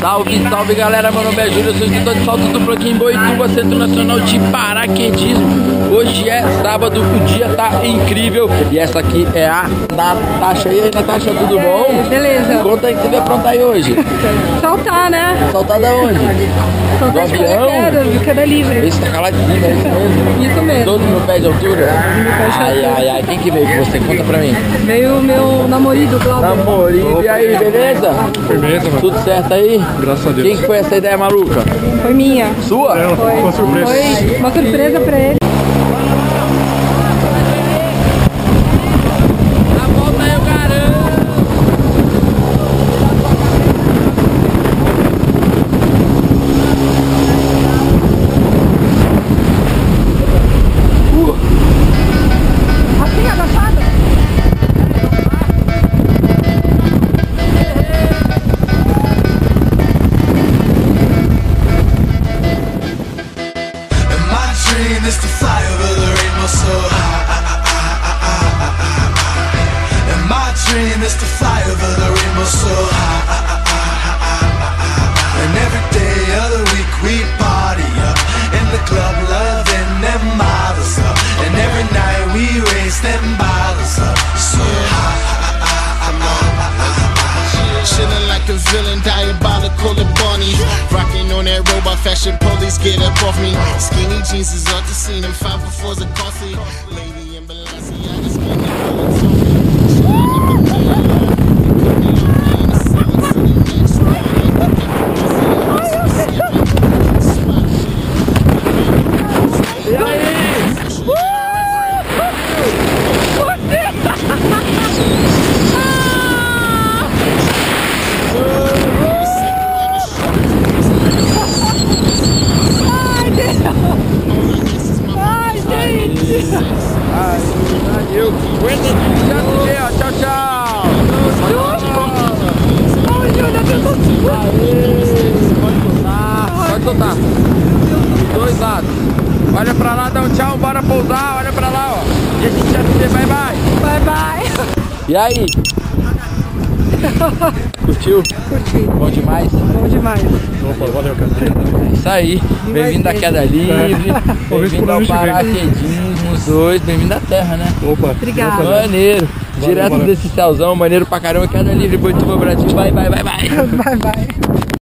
Salve, salve galera, meu nome é Júlio, eu sou instrutor de salto do Bloquinho Boituba, Centro Nacional de Paraquedismo. Hoje é sábado, o dia tá incrível e essa aqui é a Natasha. E aí, Natasha, tudo bom? Beleza. Conta aí que você vai aprontar aí hoje. Saltar, né? Saltar da onde? Saltar Do de avião? paraquedas, queda livre. Esse tá caladinho, é isso mesmo? Isso mesmo. Todo no pé de altura? de Ai, ai, ai, quem que veio com você? Conta pra mim. Veio o meu namorado, Glauber. Namorido, e aí, beleza? Firmeza, mano. Tudo certo aí? Graças a Deus. Quem que foi essa ideia maluca? Foi minha. Sua? Ela Foi, foi uma surpresa. foi uma surpresa pra ele. Dream is to fly over the rainbow so high. And my dream is to fly over the rainbow so high. And every day of the week we party up in the club, loving them models up. And every night we raise them bottles up so high. Chilling like a villain, diabolical and bunny. Rocking on that robot fashion, police get up off me. Skinny jeans is up to see them, five fours are costly. Lady in Balenciaga, skinny Ai, gente. Ai, valeu! Aguenta de ó. Tchau, tchau! Ai, Júlia, Deus do céu. Pode soltar, pode soltar. Dois lados. Olha pra lá, dá um tchau, bora pousar, olha pra lá, ó. E a gente já vê, bye bye. Bye, bye. E aí? Curtiu? Curti. Bom demais. Isso aí. Bem-vindo à queda livre, bem-vindo ao paraquedismo, os dois, bem-vindo à terra, né? Opa. Obrigada. Maneiro. Direto valeu. desse céuzão, maneiro pra caramba, queda livre, Boituva, Brasil. Vai, vai, vai, vai. Bye, bye.